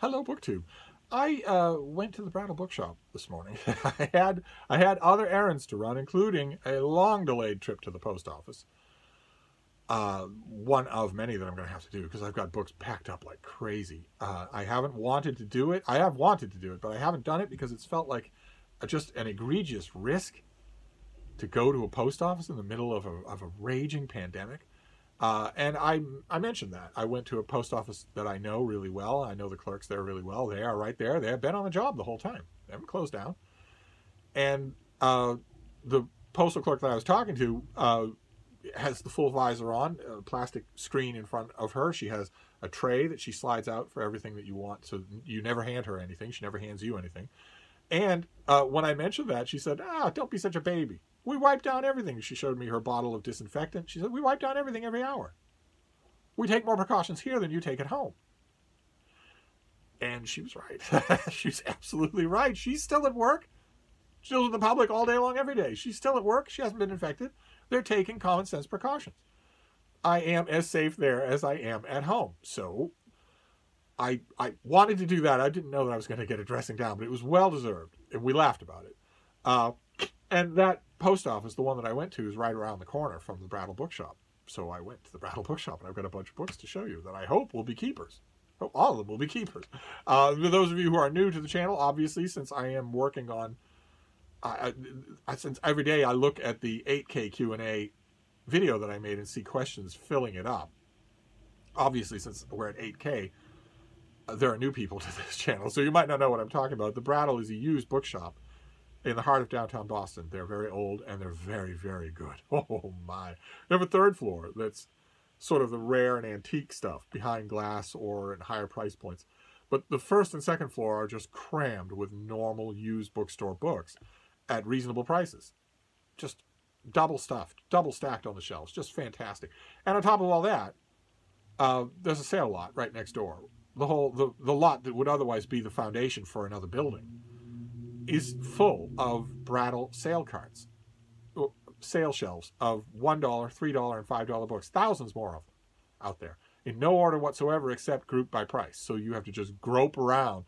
Hello, BookTube. I uh, went to the Brattle Bookshop this morning. I had I had other errands to run, including a long delayed trip to the post office. Uh, one of many that I'm going to have to do because I've got books packed up like crazy. Uh, I haven't wanted to do it. I have wanted to do it, but I haven't done it because it's felt like just an egregious risk to go to a post office in the middle of a, of a raging pandemic. Uh, and I, I mentioned that. I went to a post office that I know really well. I know the clerks there really well. They are right there. They have been on the job the whole time. They haven't closed down. And uh, the postal clerk that I was talking to uh, has the full visor on, a plastic screen in front of her. She has a tray that she slides out for everything that you want. So you never hand her anything. She never hands you anything. And uh, when I mentioned that, she said, "Ah, don't be such a baby." We wipe down everything. She showed me her bottle of disinfectant. She said, We wipe down everything every hour. We take more precautions here than you take at home. And she was right. She's absolutely right. She's still at work. She deals with the public all day long, every day. She's still at work. She hasn't been infected. They're taking common sense precautions. I am as safe there as I am at home. So I I wanted to do that. I didn't know that I was going to get a dressing down, but it was well deserved. And we laughed about it. Uh, and that post office, the one that I went to, is right around the corner from the Brattle Bookshop. So I went to the Brattle Bookshop, and I've got a bunch of books to show you that I hope will be keepers. Oh, all of them will be keepers. Uh, for those of you who are new to the channel, obviously, since I am working on, I, I, since every day I look at the 8K Q&A video that I made and see questions filling it up. Obviously, since we're at 8K, uh, there are new people to this channel, so you might not know what I'm talking about. The Brattle is a used bookshop in the heart of downtown Boston. They're very old and they're very, very good. Oh my. They have a third floor that's sort of the rare and antique stuff behind glass or at higher price points. But the first and second floor are just crammed with normal used bookstore books at reasonable prices. Just double stuffed, double stacked on the shelves. Just fantastic. And on top of all that, uh, there's a sale lot right next door. The whole the, the lot that would otherwise be the foundation for another building is full of Brattle sale cards, sale shelves of $1, $3, and $5 books, thousands more of them out there in no order whatsoever except grouped by price. So you have to just grope around.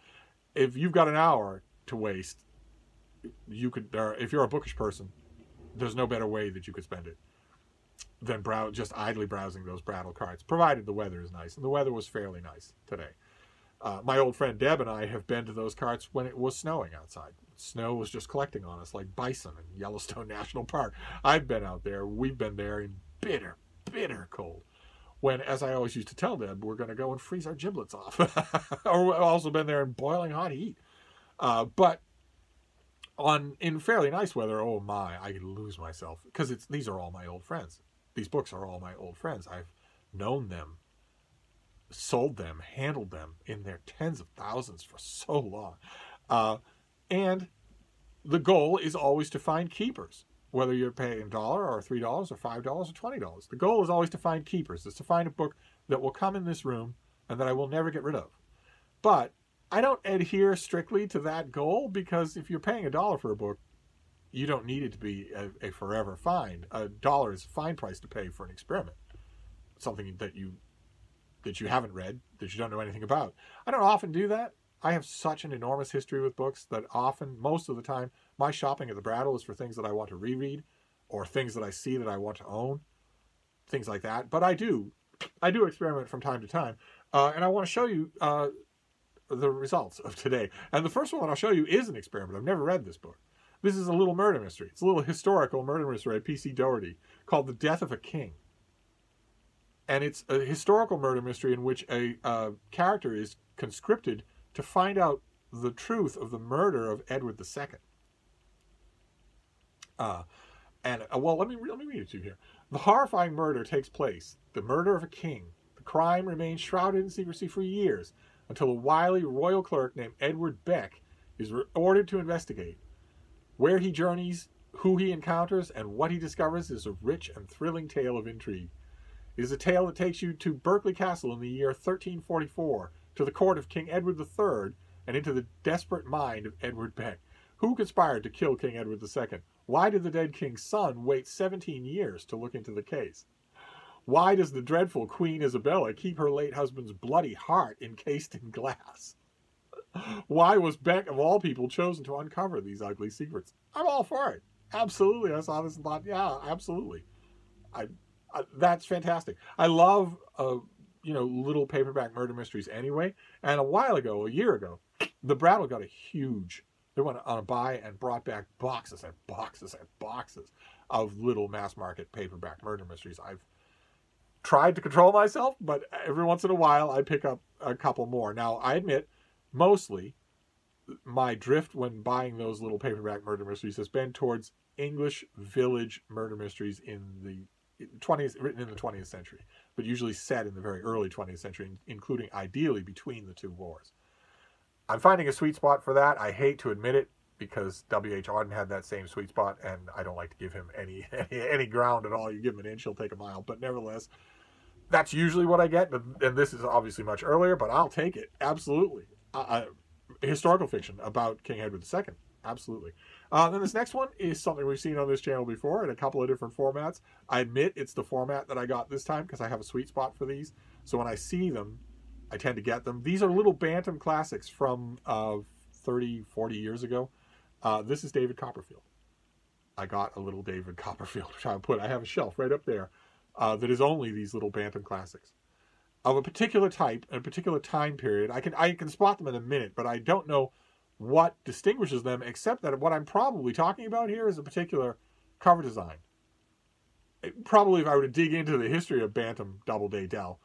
If you've got an hour to waste, you could, or if you're a bookish person, there's no better way that you could spend it than brow- just idly browsing those Brattle cards, provided the weather is nice. And the weather was fairly nice today. Uh, my old friend Deb and I have been to those carts when it was snowing outside snow was just collecting on us like bison in Yellowstone National Park. I've been out there. We've been there in bitter, bitter cold. When, as I always used to tell them, we're going to go and freeze our giblets off. or we've also been there in boiling hot heat. Uh, but on in fairly nice weather, oh my, I could lose myself because it's these are all my old friends. These books are all my old friends. I've known them, sold them, handled them in their tens of thousands for so long. Uh, and the goal is always to find keepers, whether you're paying a dollar or $3 or $5 or $20. The goal is always to find keepers, is to find a book that will come in this room and that I will never get rid of. But I don't adhere strictly to that goal because if you're paying a dollar for a book, you don't need it to be a, a forever find. A dollar is a fine price to pay for an experiment, something that you that you haven't read, that you don't know anything about. I don't often do that. I have such an enormous history with books that often, most of the time, my shopping at the Brattle is for things that I want to reread or things that I see that I want to own, things like that. But I do, I do experiment from time to time. Uh, and I want to show you uh, the results of today. And the first one I'll show you is an experiment. I've never read this book. This is a little murder mystery. It's a little historical murder mystery by P.C. Doherty called The Death of a King. And it's a historical murder mystery in which a uh, character is conscripted to find out the truth of the murder of Edward II. Uh, and uh, well, let me let me read it to you here. The horrifying murder takes place. The murder of a king. The crime remains shrouded in secrecy for years until a wily royal clerk named Edward Beck is ordered to investigate. Where he journeys, who he encounters, and what he discovers is a rich and thrilling tale of intrigue. It is a tale that takes you to Berkeley Castle in the year 1344 to the court of King Edward III and into the desperate mind of Edward Beck. Who conspired to kill King Edward II? Why did the dead king's son wait 17 years to look into the case? Why does the dreadful Queen Isabella keep her late husband's bloody heart encased in glass? Why was Beck, of all people, chosen to uncover these ugly secrets? I'm all for it. Absolutely. I saw this and thought, yeah, absolutely. I, I that's fantastic. I love, uh, you know, little paperback murder mysteries anyway. And a while ago, a year ago, the Brattle got a huge. They went on a buy and brought back boxes and boxes and boxes of little mass market paperback murder mysteries. I've tried to control myself, but every once in a while I pick up a couple more. Now, I admit, mostly my drift when buying those little paperback murder mysteries has been towards English village murder mysteries in the 20th, written in the 20th century, but usually set in the very early 20th century, including ideally between the two wars. I'm finding a sweet spot for that. I hate to admit it because W.H. Auden had that same sweet spot, and I don't like to give him any, any, ground at all. You give him an inch, he'll take a mile. But nevertheless, that's usually what I get. And this is obviously much earlier, but I'll take it absolutely. Uh, historical fiction about King Edward II, absolutely. Uh, then this next one is something we've seen on this channel before in a couple of different formats. I admit it's the format that I got this time because I have a sweet spot for these. So when I see them, I tend to get them. These are little Bantam classics from uh, 30, 40 years ago. Uh, this is David Copperfield. I got a little David Copperfield, which I put. I have a shelf right up there uh, that is only these little Bantam classics of a particular type and a particular time period. I can I can spot them in a minute, but I don't know what distinguishes them, except that what I'm probably talking about here is a particular cover design. Probably, if I were to dig into the history of Bantam Doubleday Dell,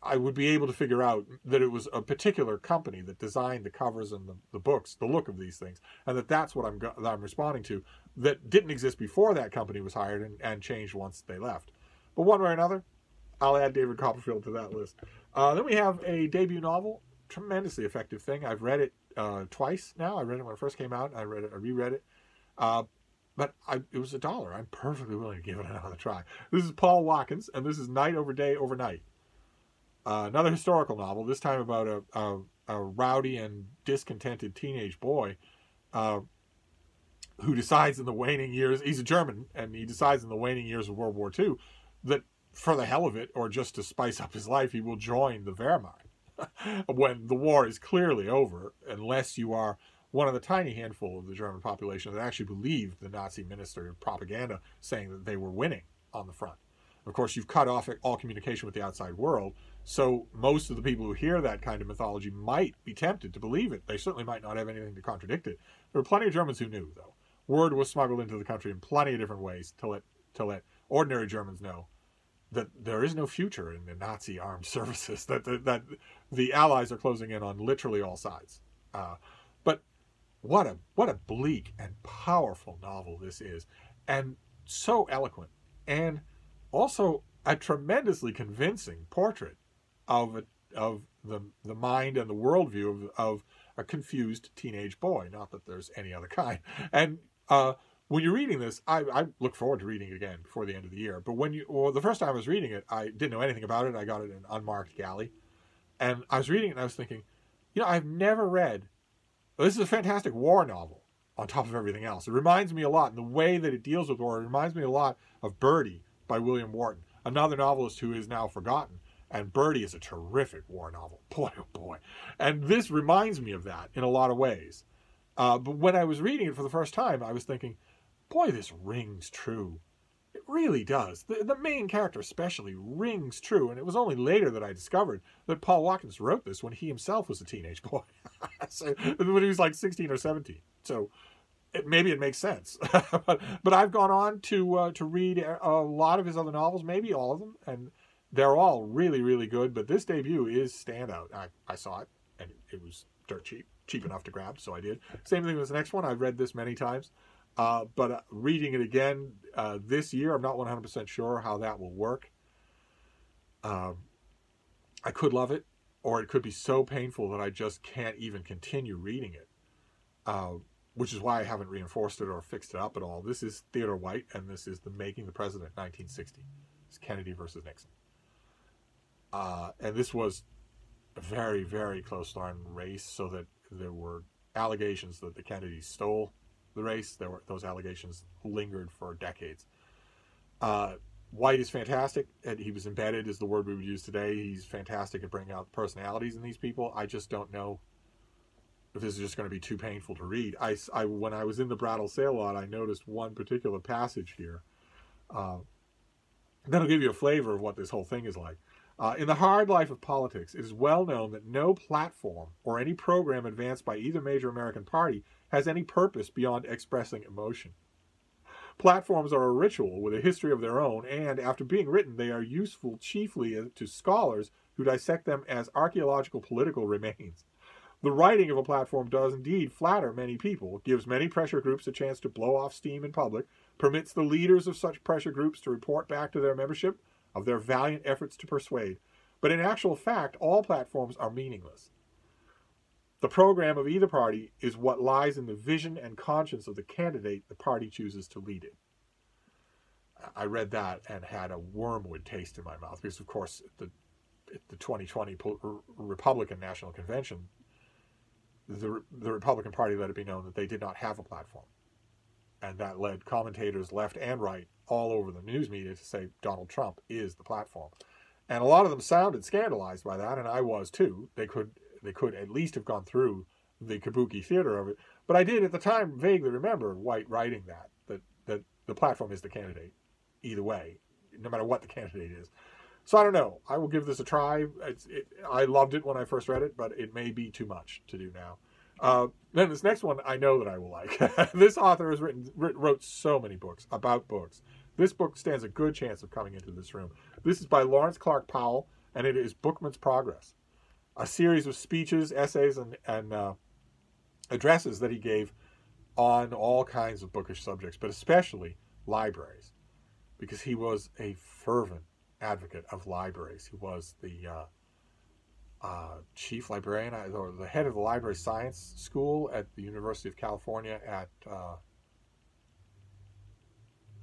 I would be able to figure out that it was a particular company that designed the covers and the, the books, the look of these things, and that that's what I'm that I'm responding to. That didn't exist before that company was hired and, and changed once they left. But one way or another, I'll add David Copperfield to that list. Uh, then we have a debut novel, tremendously effective thing. I've read it uh, twice now. I read it when it first came out. I read it, I reread it. Uh, but I, it was a dollar. I'm perfectly willing to give it another try. This is Paul Watkins, and this is Night Over Day Over Night. Uh, another historical novel, this time about a, a, a rowdy and discontented teenage boy uh, who decides in the waning years, he's a German, and he decides in the waning years of World War II that for the hell of it, or just to spice up his life, he will join the Wehrmacht when the war is clearly over, unless you are one of the tiny handful of the German population that actually believed the Nazi minister of propaganda saying that they were winning on the front. Of course, you've cut off all communication with the outside world, so most of the people who hear that kind of mythology might be tempted to believe it. They certainly might not have anything to contradict it. There were plenty of Germans who knew, though. Word was smuggled into the country in plenty of different ways to let to let ordinary Germans know that there is no future in the Nazi armed services. That that, that the Allies are closing in on literally all sides. Uh, but what a what a bleak and powerful novel this is, and so eloquent, and also a tremendously convincing portrait of a, of the the mind and the worldview of of a confused teenage boy. Not that there's any other kind. And uh, when you're reading this, I, I, look forward to reading it again before the end of the year. But when you, well, the first time I was reading it, I didn't know anything about it. I got it in an unmarked galley, and I was reading it and I was thinking, you know, I've never read. Well, this is a fantastic war novel on top of everything else. It reminds me a lot, in the way that it deals with war, it reminds me a lot of Birdy by William Wharton, another novelist who is now forgotten. And Birdy is a terrific war novel. Boy, oh boy. And this reminds me of that in a lot of ways. Uh, but when I was reading it for the first time, I was thinking, boy, this rings true. It really does. The, the main character, especially, rings true. And it was only later that I discovered that Paul Watkins wrote this when he himself was a teenage boy, so, when he was like 16 or 17. So it, maybe it makes sense. but, but I've gone on to uh, to read a lot of his other novels, maybe all of them, and they're all really, really good. But this debut is standout. I, I saw it, and it was dirt cheap, cheap enough to grab, so I did. Same thing with the next one. I've read this many times. Uh, but uh, reading it again uh, this year, I'm not 100% sure how that will work. Um, I could love it, or it could be so painful that I just can't even continue reading it, uh, which is why I haven't reinforced it or fixed it up at all. This is Theodore White, and this is The Making the President, 1960. It's Kennedy versus Nixon. Uh, and this was a very, very close run race, so that there were allegations that the Kennedys stole the race. There were those allegations lingered for decades. Uh, White is fantastic, and he was embedded, is the word we would use today. He's fantastic at bringing out personalities in these people. I just don't know if this is just going to be too painful to read. I, I when I was in the Brattle sale lot, I noticed one particular passage here. Uh, that'll give you a flavor of what this whole thing is like. Uh, in the hard life of politics, it is well known that no platform or any program advanced by either major American party has any purpose beyond expressing emotion. Platforms are a ritual with a history of their own, and after being written, they are useful chiefly to scholars who dissect them as archaeological political remains. The writing of a platform does indeed flatter many people, gives many pressure groups a chance to blow off steam in public, permits the leaders of such pressure groups to report back to their membership of their valiant efforts to persuade. But in actual fact, all platforms are meaningless. The program of either party is what lies in the vision and conscience of the candidate the party chooses to lead it. I read that and had a wormwood taste in my mouth because, of course, the the 2020 Republican National Convention, the the Republican Party let it be known that they did not have a platform, and that led commentators left and right all over the news media to say Donald Trump is the platform, and a lot of them sounded scandalized by that, and I was too. They could they could at least have gone through the kabuki theater of it. But I did at the time vaguely remember White writing that that that the platform is the candidate, either way, no matter what the candidate is. So I don't know. I will give this a try. It, I loved it when I first read it, but it may be too much to do now. Uh, then this next one I know that I will like. this author has written wrote so many books about books. This book stands a good chance of coming into this room. This is by Lawrence Clark Powell, and it is Bookman's Progress a series of speeches, essays, and, and uh, addresses that he gave on all kinds of bookish subjects, but especially libraries, because he was a fervent advocate of libraries. He was the uh, uh, chief librarian, or the head of the library science school at the University of California at uh,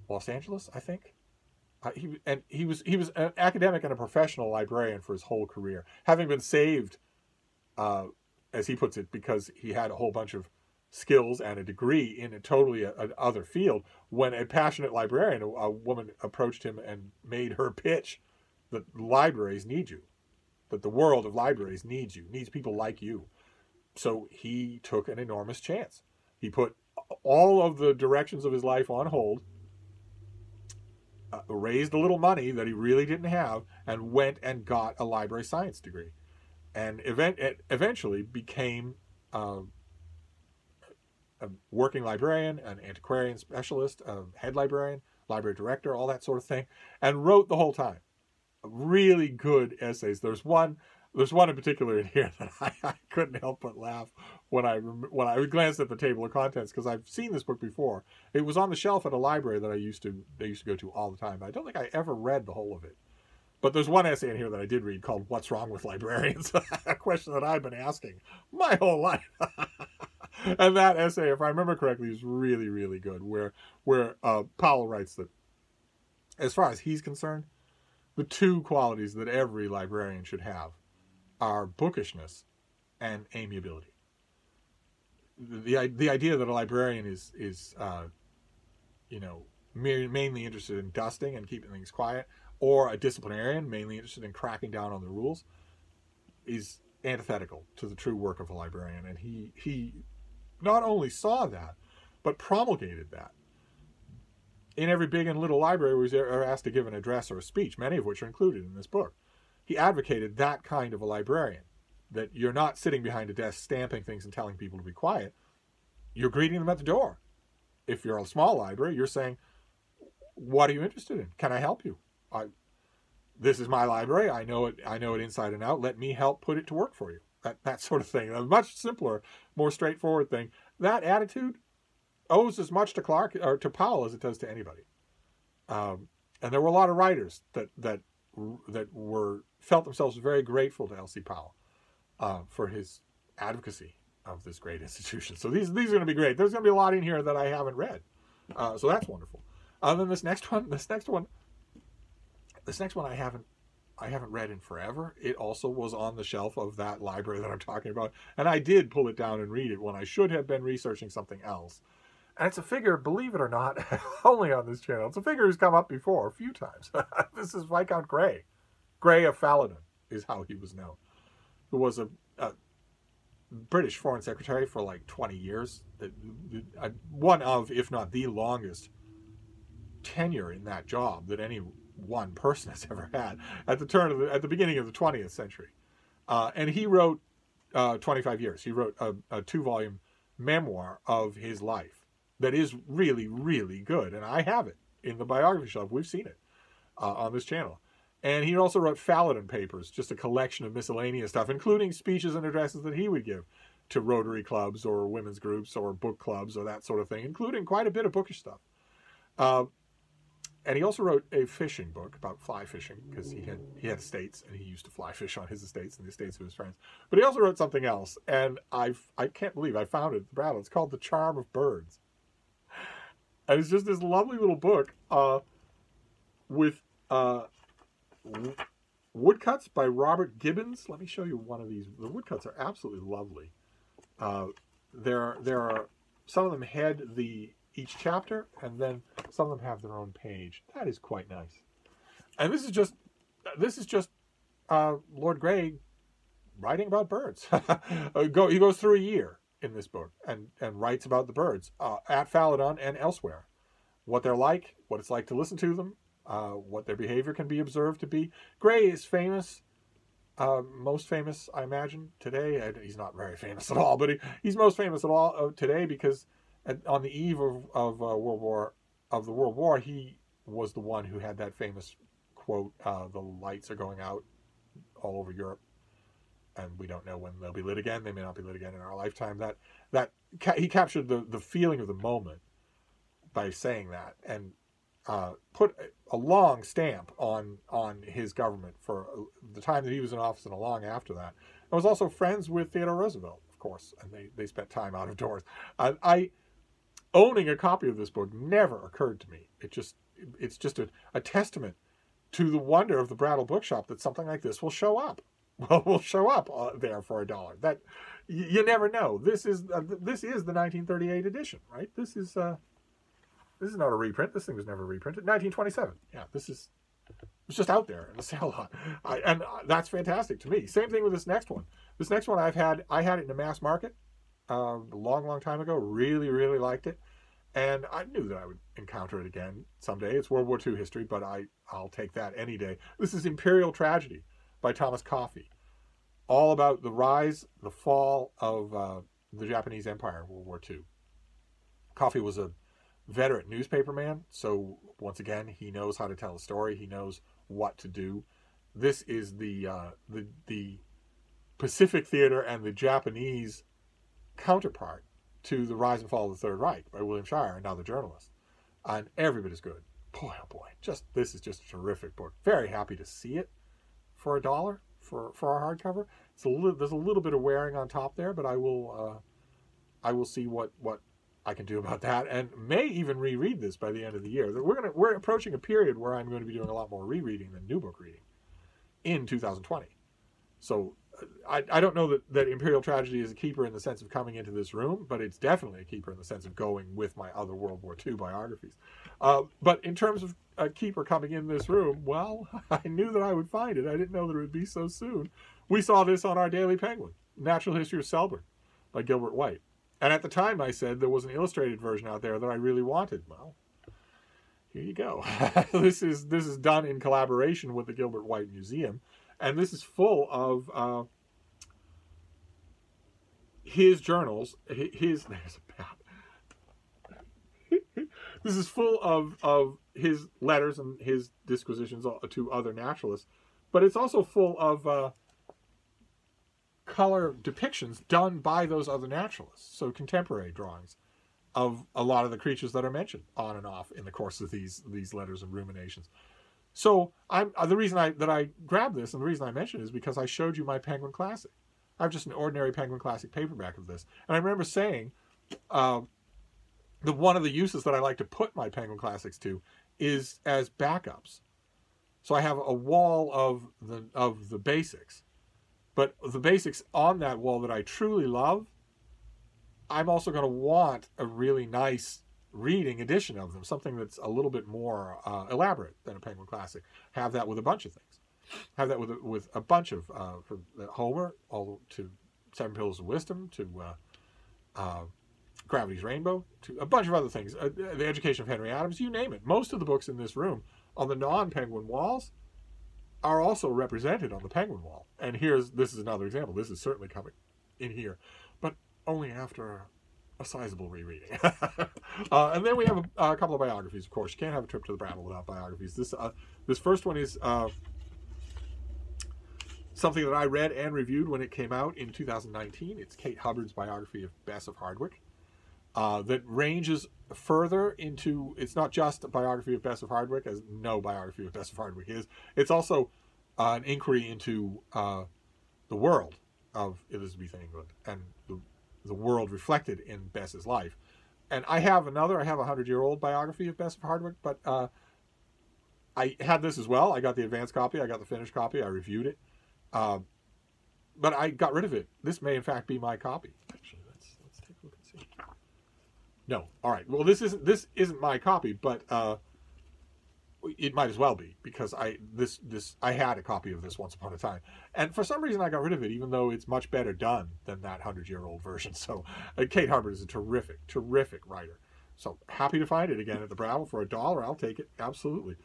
Los Angeles, I think. Uh, he and he was he was an academic and a professional librarian for his whole career, having been saved, uh, as he puts it, because he had a whole bunch of skills and a degree in a totally a, a other field. When a passionate librarian, a, a woman approached him and made her pitch that libraries need you, that the world of libraries needs you, needs people like you. So he took an enormous chance. He put all of the directions of his life on hold uh, raised a little money that he really didn't have and went and got a library science degree and event, eventually became uh, a working librarian, an antiquarian specialist, a head librarian, library director, all that sort of thing, and wrote the whole time. Really good essays. There's one there's one in particular in here that I, I couldn't help but laugh when I when I glanced at the table of contents because I've seen this book before. It was on the shelf at a library that I used to they used to go to all the time. I don't think I ever read the whole of it. But there's one essay in here that I did read called "What's Wrong with Librarians?" a question that I've been asking my whole life. and that essay, if I remember correctly, is really really good. Where where uh, Powell writes that, as far as he's concerned, the two qualities that every librarian should have are bookishness and amiability. The, the idea that a librarian is, is uh, you know, mainly interested in dusting and keeping things quiet, or a disciplinarian mainly interested in cracking down on the rules, is antithetical to the true work of a librarian. And he, he not only saw that, but promulgated that. In every big and little library, we are asked to give an address or a speech, many of which are included in this book he advocated that kind of a librarian that you're not sitting behind a desk stamping things and telling people to be quiet. You're greeting them at the door. If you're a small library you're saying what are you interested in? Can i help you? I this is my library. I know it i know it inside and out. Let me help put it to work for you. That, that sort of thing. A much simpler more straightforward thing. That attitude owes as much to clark or to powell as it does to anybody. Um, and there were a lot of writers that that that were felt themselves very grateful to L.C. Powell uh, for his advocacy of this great institution. So these these are going to be great. There's going to be a lot in here that I haven't read, uh, so that's wonderful. Uh, then this next one, this next one, this next one I haven't I haven't read in forever. It also was on the shelf of that library that I'm talking about, and I did pull it down and read it when I should have been researching something else. And it's a figure, believe it or not, only on this channel. It's a figure who's come up before a few times. this is Viscount Grey. Grey of Fallodon is how he was known. Who was a, a British Foreign Secretary for like 20 years. One of, if not the longest tenure in that job that any one person has ever had at the turn of the, at the beginning of the 20th century. Uh, and he wrote uh, 25 years. He wrote a, a two volume memoir of his life that is really, really good. And I have it in the biography shelf. We've seen it uh, on this channel. And he also wrote Fallodon Papers, just a collection of miscellaneous stuff, including speeches and addresses that he would give to Rotary clubs or women's groups or book clubs or that sort of thing, including quite a bit of bookish stuff. Uh, and he also wrote a fishing book about fly fishing because he had he had estates and he used to fly fish on his estates and the estates of his friends. But he also wrote something else, and I I can't believe I found it at the Brattle. It's called The Charm of Birds, and it's just this lovely little book uh, with uh, woodcuts by Robert Gibbings. Let me show you one of these. The woodcuts are absolutely lovely. Uh, there there are some of them head the each chapter, and then some of them have their own page. That is quite nice. And this is just this is just uh, Lord Grey writing about birds. Uh, go, he goes through a year in this book and and writes about the birds uh, at Fallodon and elsewhere, what they're like, what it's like to listen to them, uh, what their behavior can be observed to be. Grey is famous. Uh, most famous, I imagine, today. He's not very famous at all, but he, he's most famous at all uh, today because at, on the eve of, of uh, World War of the World War, he was the one who had that famous quote: uh, "The lights are going out all over Europe, and we don't know when they'll be lit again. They may not be lit again in our lifetime." That that he captured the the feeling of the moment by saying that, and uh, put a long stamp on on his government for the time that he was in office and a long after that. I was also friends with Theodore Roosevelt, of course, and they, they spent time out of doors. I owning a copy of this book never occurred to me. It just it's just a, a testament to the wonder of the Brattle Bookshop that something like this will show up. Well, will show up uh, there for a dollar. That you, never know. This is uh, this is the 1938 edition, right? This is uh, this is not a reprint. This thing was never reprinted. 1927. Yeah, this is it's just out there in the sale lot, I, and uh, that's fantastic to me. Same thing with this next one. This next one I've had I had it in a mass market uh, a long, long time ago. Really, really liked it and I knew that I would encounter it again someday. It's World War II history, but I, I'll take that any day. This is Imperial Tragedy by Thomas Coffey, all about the rise, the fall of uh, the Japanese Empire in World War II. Coffey was a veteran newspaperman, so once again, he knows how to tell a story. He knows what to do. This is the uh, the the Pacific Theater and the Japanese counterpart to The Rise and Fall of the Third Reich by William Shirer, another journalist. And every bit is good. Boy, oh boy. Just this is just a terrific book. Very happy to see it for a dollar for, for our hardcover. It's a little, there's a little bit of wearing on top there, but I will uh, I will see what, what I can do about that, and may even reread this by the end of the year. We're gonna we're approaching a period where I'm going to be doing a lot more rereading than new book reading in 2020. So I, I don't know that, that Imperial Tragedy is a keeper in the sense of coming into this room, but it's definitely a keeper in the sense of going with my other World War II biographies. Uh, but in terms of a keeper coming in this room, well, I knew that I would find it. I didn't know that it would be so soon. We saw this on our Daily Penguin, Natural History of Selborne by Gilbert White. And at the time I said there was an illustrated version out there that I really wanted. Well, here you go. this is this is done in collaboration with the Gilbert White Museum and this is full of uh, his journals. His there's a bat. this is full of of his letters and his disquisitions to other naturalists, but it's also full of uh, color depictions done by those other naturalists. So contemporary drawings of a lot of the creatures that are mentioned on and off in the course of these these letters and ruminations. So I'm uh, the reason I that I grabbed this and the reason I mentioned it is because I showed you my Penguin Classic. I have just an ordinary Penguin Classic paperback of this, and I remember saying uh, the one of the uses that I like to put my Penguin Classics to is as backups. So I have a wall of the of the basics, but the basics on that wall that I truly love, I'm also going to want a really nice reading edition of them, something that's a little bit more uh, elaborate than a Penguin Classic. Have that with a bunch of things. Have that with a, with a bunch of uh, from Homer all to Seven Pillars of Wisdom to uh, uh, Gravity's Rainbow to a bunch of other things. Uh, the Education of Henry Adams, you name it. Most of the books in this room on the non-Penguin walls are also represented on the Penguin wall. And here's this is another example. This is certainly coming in here, but only after a sizable rereading. uh, and then we have a, a, couple of biographies, of course. You can't have a trip to the Brattle without biographies. This uh, this first one is uh, something that I read and reviewed when it came out in 2019. It's Kate Hubbard's biography of Bess of Hardwick. Uh, that ranges further into it's not just a biography of Bess of Hardwick, as no biography of Bess of Hardwick is. It's also uh, an inquiry into uh, the world of Elizabethan England and the the world reflected in Bess's life. And I have another, I have a hundred year old biography of Bess of Hardwick, but uh, I had this as well. I got the advanced copy, I got the finished copy, I reviewed it. Uh, but I got rid of it. This may in fact be my copy. Actually, let's let's take a look and see. No, all right. Well, this isn't this isn't my copy, but uh, it might as well be because I this this I had a copy of this once upon a time, and for some reason I got rid of it, even though it's much better done than that hundred year old version. So uh, Kate Hubbard is a terrific, terrific writer. So happy to find it again at the Brattle for a dollar. I'll take it absolutely.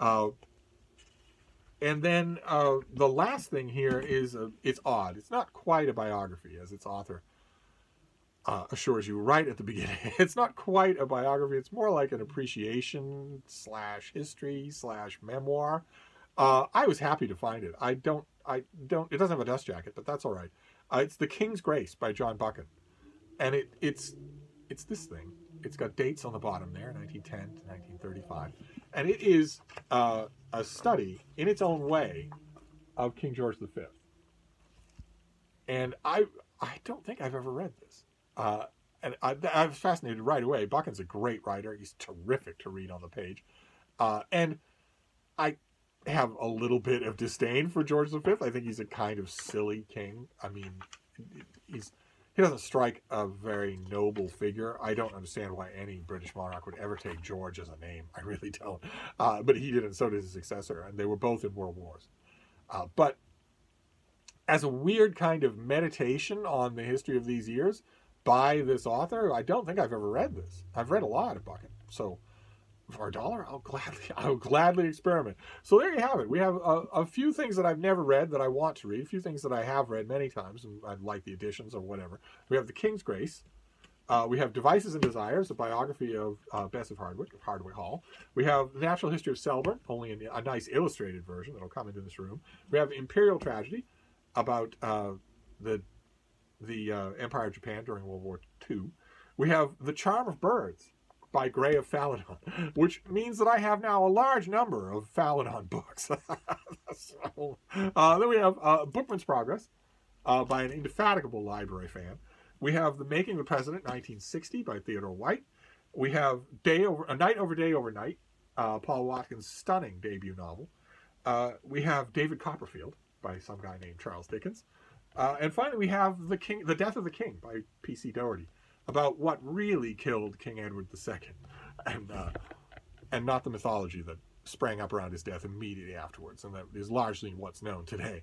Uh, and then uh, the last thing here is a, it's odd. It's not quite a biography as its author uh, assures you right at the beginning. It's not quite a biography. It's more like an appreciation slash history slash memoir. Uh, I was happy to find it. I don't. I don't. It doesn't have a dust jacket, but that's all right. Uh, it's The King's Grace by John Buchan, and it it's it's this thing. It's got dates on the bottom there, 1910 to 1935, and it is uh, a study in its own way of King George V. And I I don't think I've ever read this. Uh, and I, I, was fascinated right away. Buchan's a great writer. He's terrific to read on the page. Uh, and I have a little bit of disdain for George V. I think he's a kind of silly king. I mean, he's he doesn't strike a very noble figure. I don't understand why any British monarch would ever take George as a name. I really don't. Uh, but he did, and so did his successor, and they were both in world wars. Uh, but as a weird kind of meditation on the history of these years, by this author. I don't think I've ever read this. I've read a lot of Buchan. So for a dollar, I'll gladly, I'll gladly experiment. So there you have it. We have a, a, few things that I've never read that I want to read, a few things that I have read many times, and I like the editions or whatever. We have The King's Grace. Uh, we have Devices and Desires, a biography of uh, Bess of Hardwick, of Hardwick Hall. We have The Natural History of Selborne, only in a nice illustrated version that'll come into this room. We have Imperial Tragedy, about uh, the the uh, Empire of Japan during World War II. We have The Charm of Birds by Grey of Fallodon, which means that I have now a large number of Fallodon books. so, uh, then we have uh, Bookman's Progress uh, by an indefatigable library fan. We have The Making of the President, 1960 by Theodore White. We have Day Over A Night Over Day Over Night, uh, Paul Watkins' stunning debut novel. Uh, we have David Copperfield by some guy named Charles Dickens. Uh, and finally, we have the King, the Death of the King by P.C. Doherty, about what really killed King Edward II, and uh, and not the mythology that sprang up around his death immediately afterwards, and that is largely what's known today.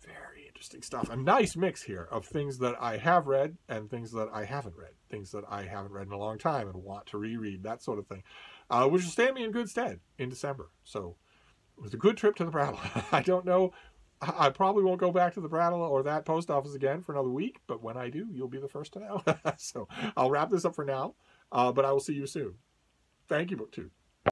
Very interesting stuff. A nice mix here of things that I have read and things that I haven't read, things that I haven't read in a long time and want to reread, that sort of thing, uh, which will stand me in good stead in December. So it was a good trip to the Brattle. I don't know I probably won't go back to the Brattle or that post office again for another week, but when I do, you'll be the first to know. so I'll wrap this up for now, uh, but I will see you soon. Thank you, BookTube.